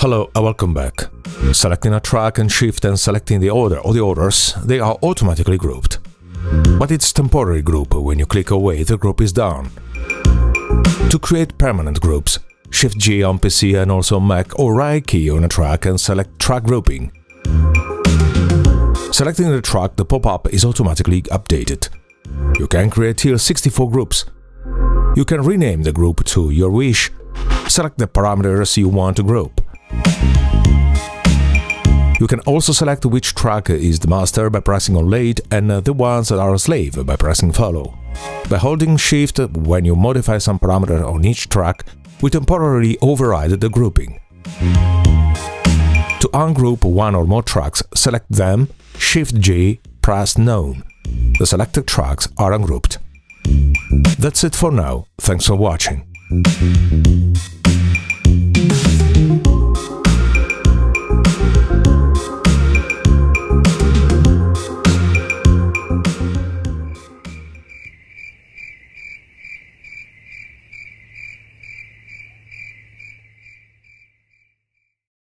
Hello and welcome back. Selecting a track and shift and selecting the order or the orders, they are automatically grouped. But it's temporary group, when you click away the group is done. To create permanent groups, Shift G on PC and also Mac or right key on a track and select track grouping. Selecting the track, the pop-up is automatically updated. You can create here 64 groups. You can rename the group to your wish. Select the parameters you want to group. You can also select which track is the master by pressing on lead and the ones that are a slave by pressing follow. By holding shift when you modify some parameter on each track, we temporarily override the grouping. To ungroup one or more tracks, select them, Shift G, press None. The selected tracks are ungrouped. That's it for now, thanks for watching.